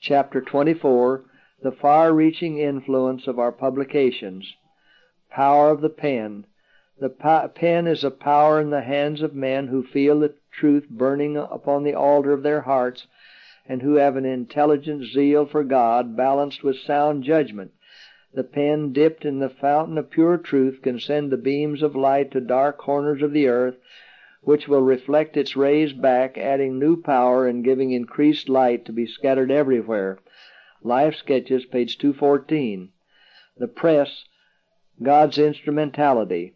Chapter 24 The Far Reaching Influence of Our Publications. Power of the Pen. The pen is a power in the hands of men who feel the truth burning upon the altar of their hearts, and who have an intelligent zeal for God balanced with sound judgment. The pen dipped in the fountain of pure truth can send the beams of light to dark corners of the earth, which will reflect its rays back, adding new power and giving increased light to be scattered everywhere. Life Sketches, page 214. The Press, God's Instrumentality.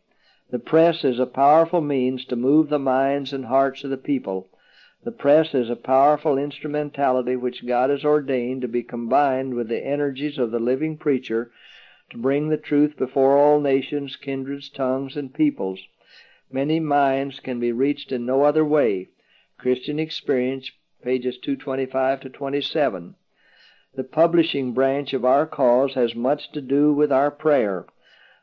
The press is a powerful means to move the minds and hearts of the people. The press is a powerful instrumentality which God has ordained to be combined with the energies of the living preacher to bring the truth before all nations, kindreds, tongues, and peoples. Many minds can be reached in no other way. Christian Experience, pages 225 to 27. The publishing branch of our cause has much to do with our prayer.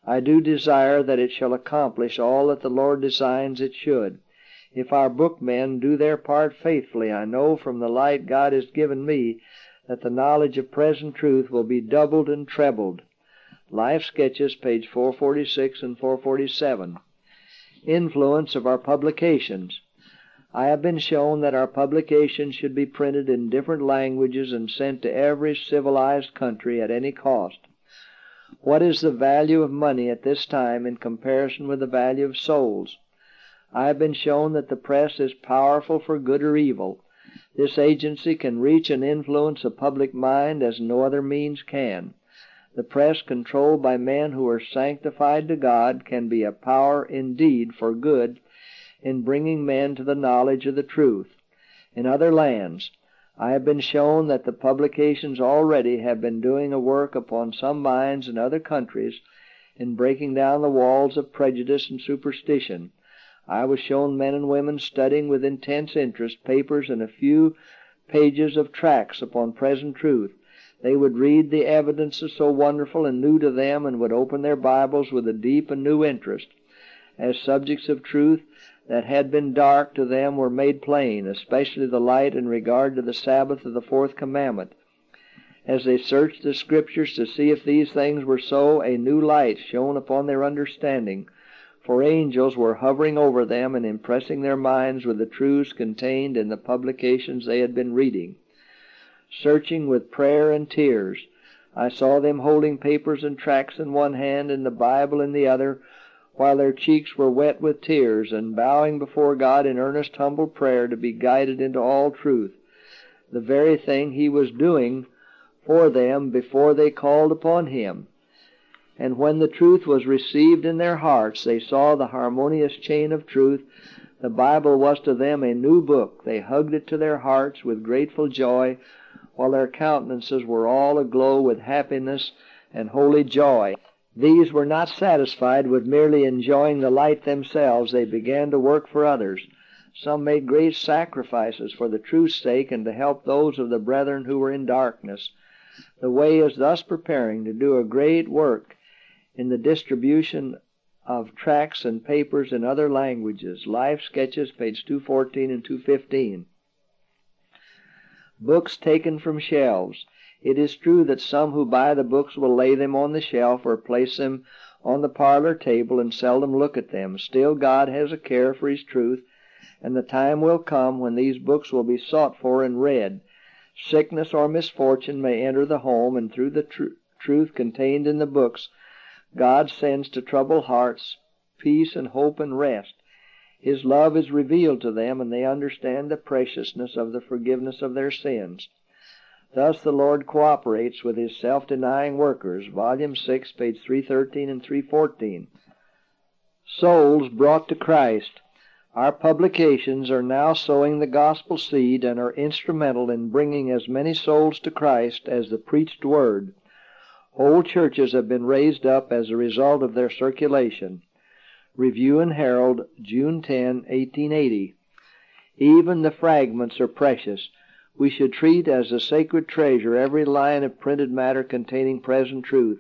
I do desire that it shall accomplish all that the Lord designs it should. If our bookmen do their part faithfully, I know from the light God has given me that the knowledge of present truth will be doubled and trebled. Life Sketches, page 446 and 447. Influence of our publications. I have been shown that our publications should be printed in different languages and sent to every civilized country at any cost. What is the value of money at this time in comparison with the value of souls? I have been shown that the press is powerful for good or evil. This agency can reach and influence the public mind as no other means can. The press controlled by men who are sanctified to God can be a power indeed for good in bringing men to the knowledge of the truth. In other lands, I have been shown that the publications already have been doing a work upon some minds in other countries in breaking down the walls of prejudice and superstition. I was shown men and women studying with intense interest papers and a few pages of tracts upon present truth. They would read the evidences so wonderful and new to them, and would open their Bibles with a deep and new interest, as subjects of truth that had been dark to them were made plain, especially the light in regard to the Sabbath of the fourth commandment. As they searched the Scriptures to see if these things were so, a new light shone upon their understanding, for angels were hovering over them and impressing their minds with the truths contained in the publications they had been reading. Searching with prayer and tears, I saw them holding papers and tracts in one hand and the Bible in the other, while their cheeks were wet with tears, and bowing before God in earnest, humble prayer to be guided into all truth, the very thing He was doing for them before they called upon Him. And when the truth was received in their hearts, they saw the harmonious chain of truth. The Bible was to them a new book. They hugged it to their hearts with grateful joy, while their countenances were all aglow with happiness and holy joy. These were not satisfied with merely enjoying the light themselves. They began to work for others. Some made great sacrifices for the truth's sake and to help those of the brethren who were in darkness. The way is thus preparing to do a great work in the distribution of tracts and papers in other languages. Life Sketches, page 214 and 215. Books taken from shelves. It is true that some who buy the books will lay them on the shelf or place them on the parlor table and seldom look at them. Still God has a care for His truth, and the time will come when these books will be sought for and read. Sickness or misfortune may enter the home, and through the tr- truth contained in the books, God sends to troubled hearts peace and hope and rest. His love is revealed to them, and they understand the preciousness of the forgiveness of their sins. Thus the Lord cooperates with his self-denying workers. Volume 6, page 313 and 314. Souls brought to Christ. Our publications are now sowing the gospel seed and are instrumental in bringing as many souls to Christ as the preached word. Whole churches have been raised up as a result of their circulation. Review and Herald, June 10, 1880. Even the fragments are precious we should treat as a sacred treasure every line of printed matter containing present truth.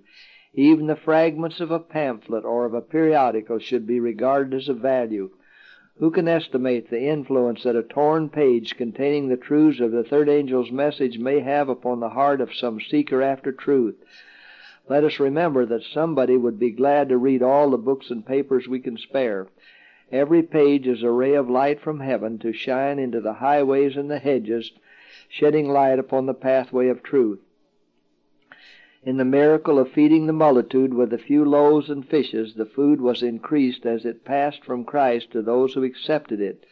Even the fragments of a pamphlet or of a periodical should be regarded as of value. Who can estimate the influence that a torn page containing the truths of the third angel's message may have upon the heart of some seeker after truth? Let us remember that somebody would be glad to read all the books and papers we can spare. Every page is a ray of light from heaven to shine into the highways and the hedges, shedding light upon the pathway of truth. In the miracle of feeding the multitude with a few loaves and fishes, the food was increased as it passed from Christ to those who accepted it.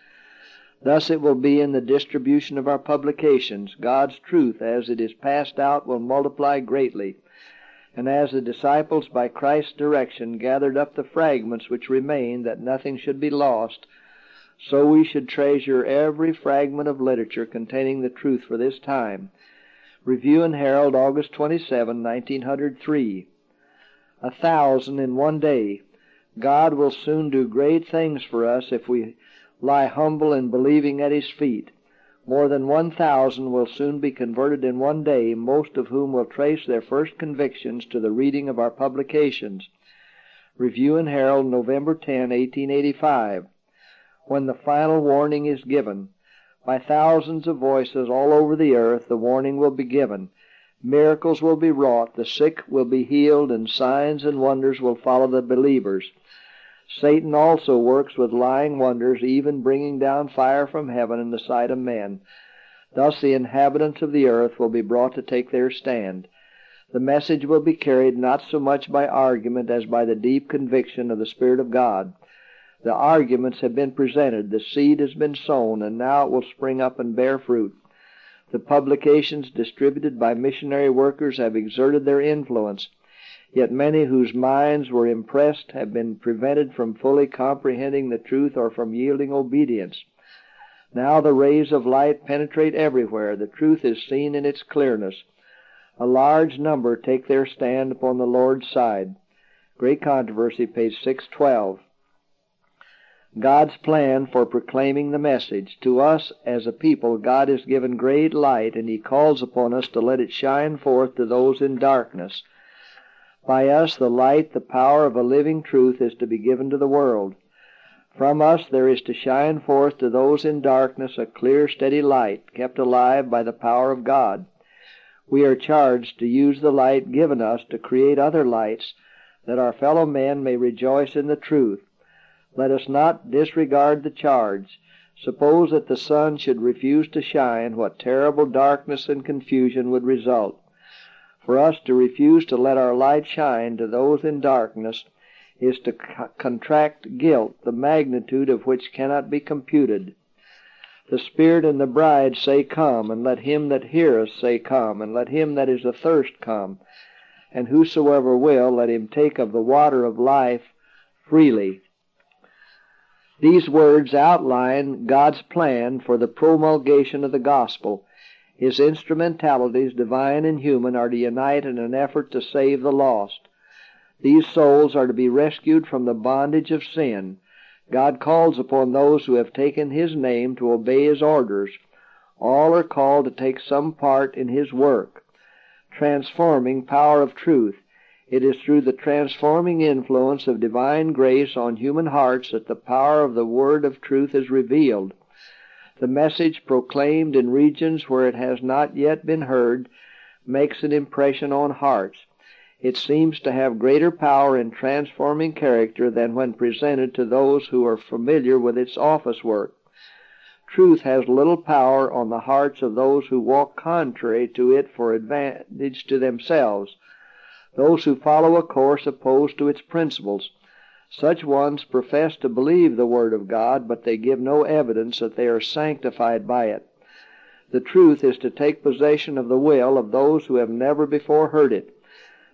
Thus it will be in the distribution of our publications. God's truth, as it is passed out, will multiply greatly. And as the disciples, by Christ's direction, gathered up the fragments which remained, that nothing should be lost, so we should treasure every fragment of literature containing the truth for this time. Review and Herald, August 27, 1903. A thousand in one day. God will soon do great things for us if we lie humble and believing at His feet. More than one thousand will soon be converted in one day, most of whom will trace their first convictions to the reading of our publications. Review and Herald, November 10, 1885. When the final warning is given. By thousands of voices all over the earth the warning will be given. Miracles will be wrought, the sick will be healed, and signs and wonders will follow the believers. Satan also works with lying wonders, even bringing down fire from heaven in the sight of men. Thus the inhabitants of the earth will be brought to take their stand. The message will be carried not so much by argument as by the deep conviction of the Spirit of God. The arguments have been presented, the seed has been sown, and now it will spring up and bear fruit. The publications distributed by missionary workers have exerted their influence, yet many whose minds were impressed have been prevented from fully comprehending the truth or from yielding obedience. Now the rays of light penetrate everywhere, the truth is seen in its clearness. A large number take their stand upon the Lord's side. Great Controversy, page 612. God's plan for proclaiming the message. To us as a people God has given great light, and He calls upon us to let it shine forth to those in darkness. By us the light, the power of a living truth is to be given to the world. From us there is to shine forth to those in darkness a clear, steady light, kept alive by the power of God. We are charged to use the light given us to create other lights, that our fellow men may rejoice in the truth. Let us not disregard the charge. Suppose that the sun should refuse to shine, what terrible darkness and confusion would result. For us to refuse to let our light shine to those in darkness is to contract guilt, the magnitude of which cannot be computed. The Spirit and the bride say, Come, and let him that heareth say, Come, and let him that is athirst come, and whosoever will, let him take of the water of life freely. These words outline God's plan for the promulgation of the gospel. His instrumentalities, divine and human, are to unite in an effort to save the lost. These souls are to be rescued from the bondage of sin. God calls upon those who have taken His name to obey His orders. All are called to take some part in His work. Transforming power of truth. It is through the transforming influence of divine grace on human hearts that the power of the word of truth is revealed. The message proclaimed in regions where it has not yet been heard makes an impression on hearts. It seems to have greater power in transforming character than when presented to those who are familiar with its office work. Truth has little power on the hearts of those who walk contrary to it for advantage to themselves those who follow a course opposed to its principles. Such ones profess to believe the Word of God, but they give no evidence that they are sanctified by it. The truth is to take possession of the will of those who have never before heard it.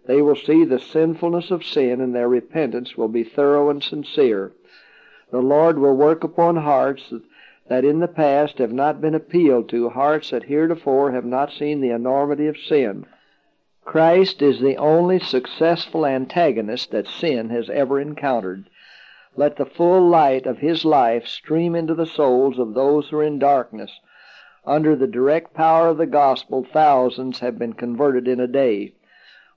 They will see the sinfulness of sin, and their repentance will be thorough and sincere. The Lord will work upon hearts that in the past have not been appealed to, hearts that heretofore have not seen the enormity of sin. Christ is the only successful antagonist that sin has ever encountered. Let the full light of His life stream into the souls of those who are in darkness. Under the direct power of the gospel, thousands have been converted in a day.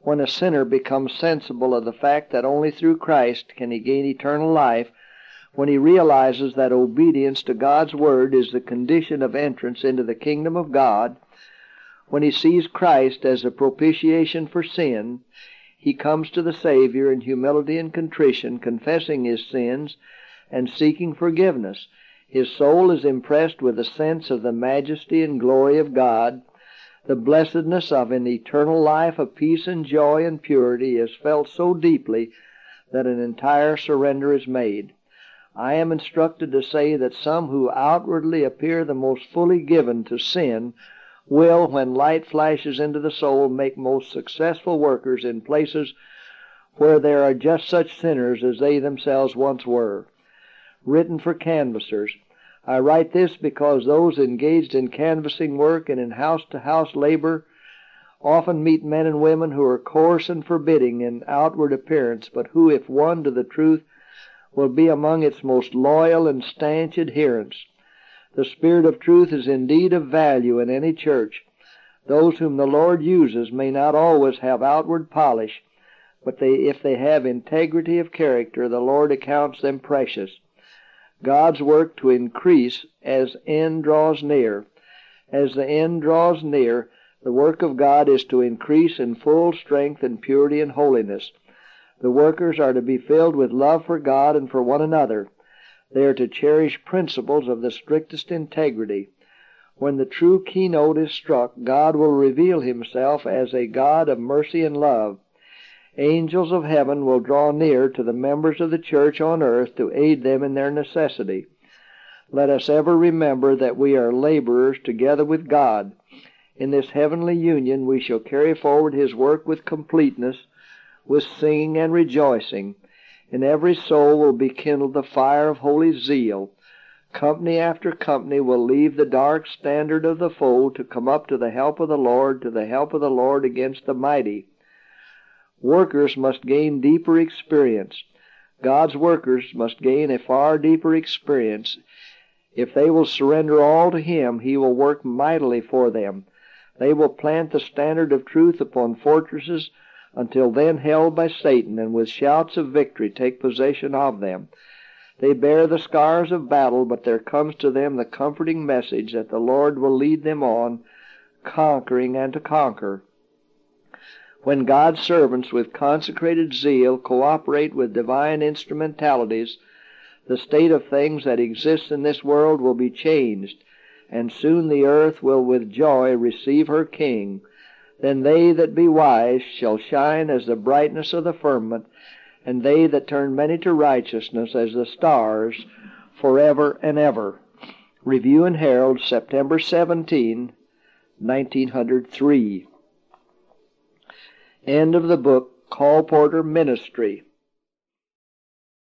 When a sinner becomes sensible of the fact that only through Christ can he gain eternal life, when he realizes that obedience to God's word is the condition of entrance into the kingdom of God, when he sees Christ as a propitiation for sin, he comes to the Savior in humility and contrition, confessing his sins and seeking forgiveness. His soul is impressed with a sense of the majesty and glory of God. The blessedness of an eternal life of peace and joy and purity is felt so deeply that an entire surrender is made. I am instructed to say that some who outwardly appear the most fully given to sin will, when light flashes into the soul, make most successful workers in places where there are just such sinners as they themselves once were. Written for canvassers. I write this because those engaged in canvassing work and in house to house labor often meet men and women who are coarse and forbidding in outward appearance, but who, if won to the truth, will be among its most loyal and stanch adherents. The Spirit of truth is indeed of value in any church. Those whom the Lord uses may not always have outward polish, but they, if they have integrity of character, the Lord accounts them precious. God's work to increase as end draws near. As the end draws near, the work of God is to increase in full strength and purity and holiness. The workers are to be filled with love for God and for one another. They are to cherish principles of the strictest integrity. When the true keynote is struck, God will reveal himself as a God of mercy and love. Angels of heaven will draw near to the members of the church on earth to aid them in their necessity. Let us ever remember that we are laborers together with God. In this heavenly union we shall carry forward his work with completeness, with singing and rejoicing. In every soul will be kindled the fire of holy zeal. Company after company will leave the dark standard of the foe to come up to the help of the Lord, to the help of the Lord against the mighty. Workers must gain deeper experience. God's workers must gain a far deeper experience. If they will surrender all to Him, He will work mightily for them. They will plant the standard of truth upon fortresses until then held by Satan, and with shouts of victory take possession of them. They bear the scars of battle, but there comes to them the comforting message that the Lord will lead them on, conquering and to conquer. When God's servants with consecrated zeal cooperate with divine instrumentalities, the state of things that exists in this world will be changed, and soon the earth will with joy receive her King. Then they that be wise shall shine as the brightness of the firmament, and they that turn many to righteousness as the stars forever and ever. Review and Herald, September 17, 1903. End of the book, Colporteur Ministry.